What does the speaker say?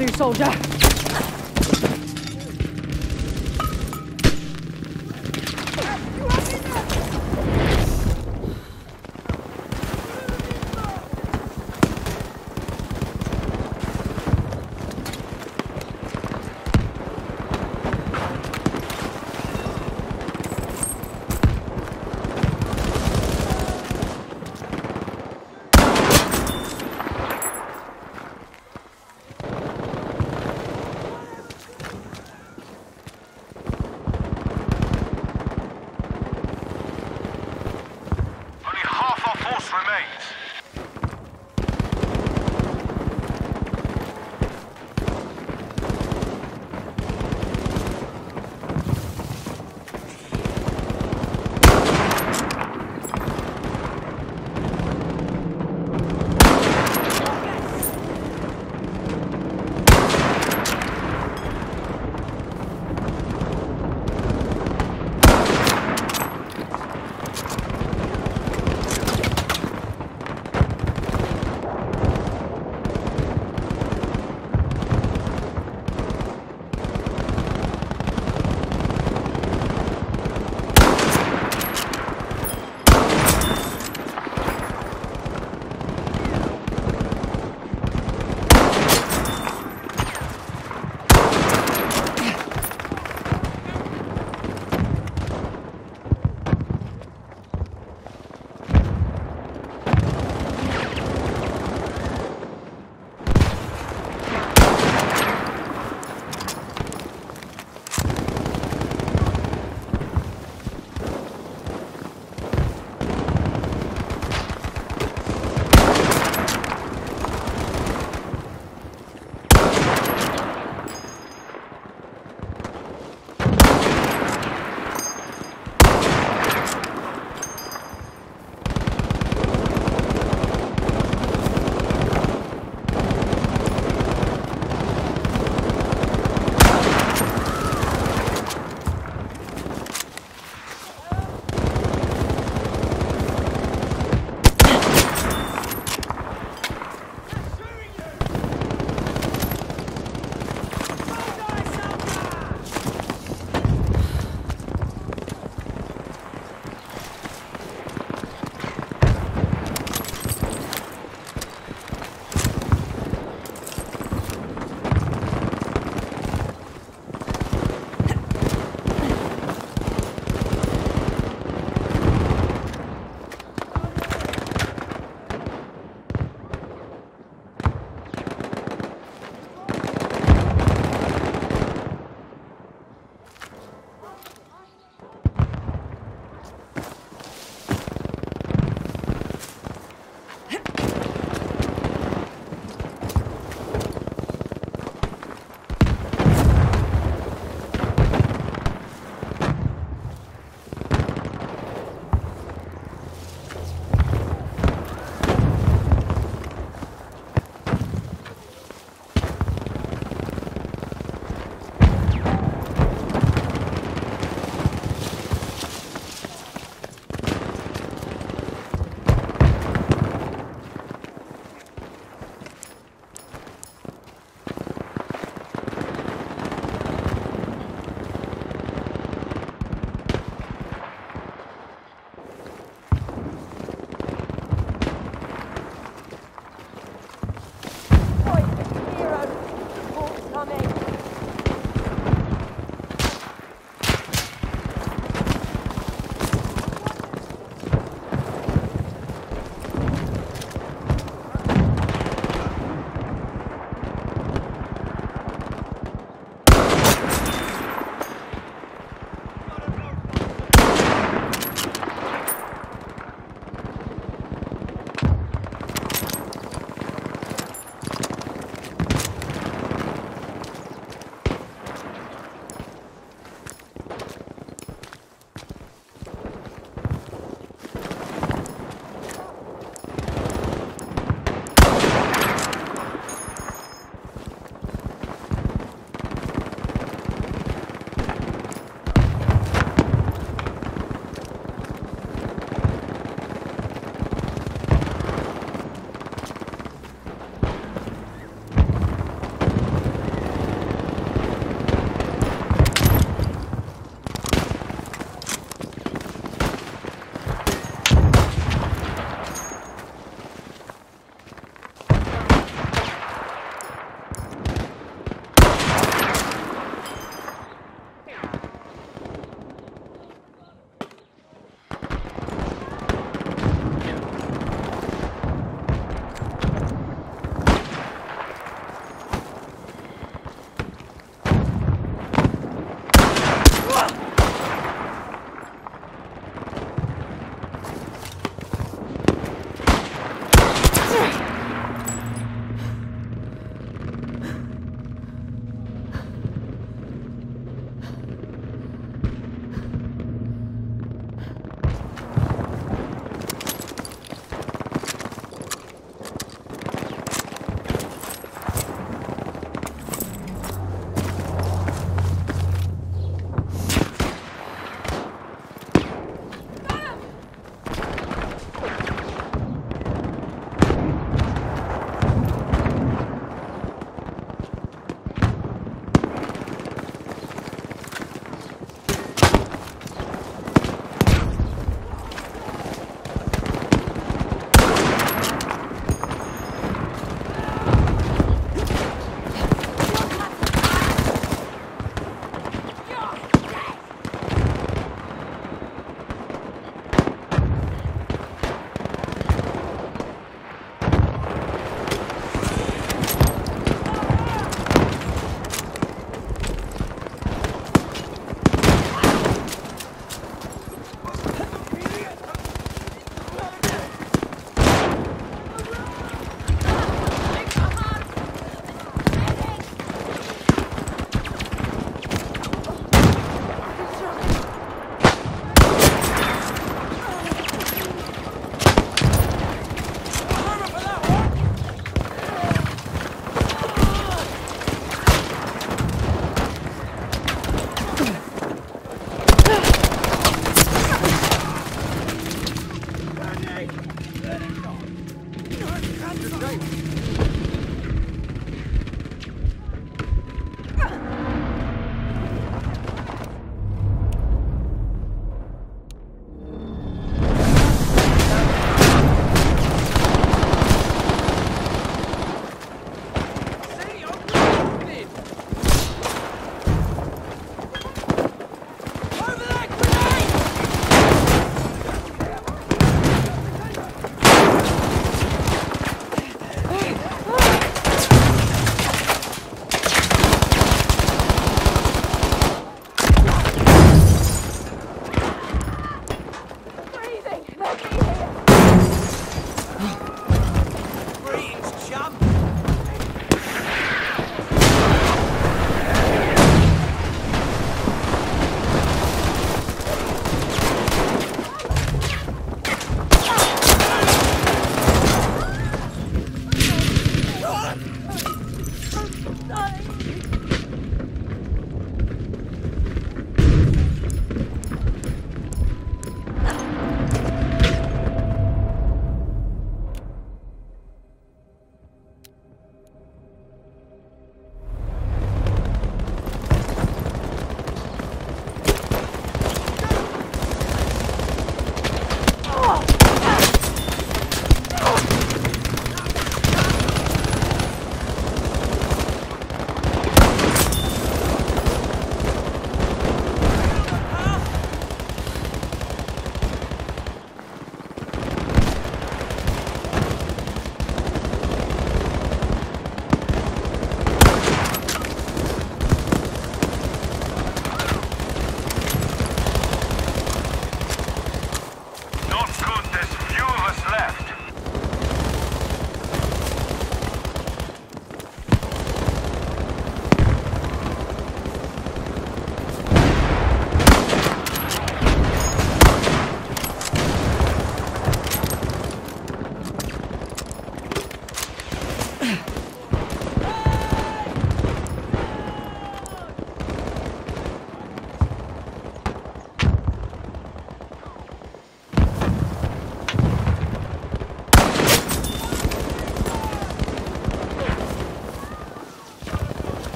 零售价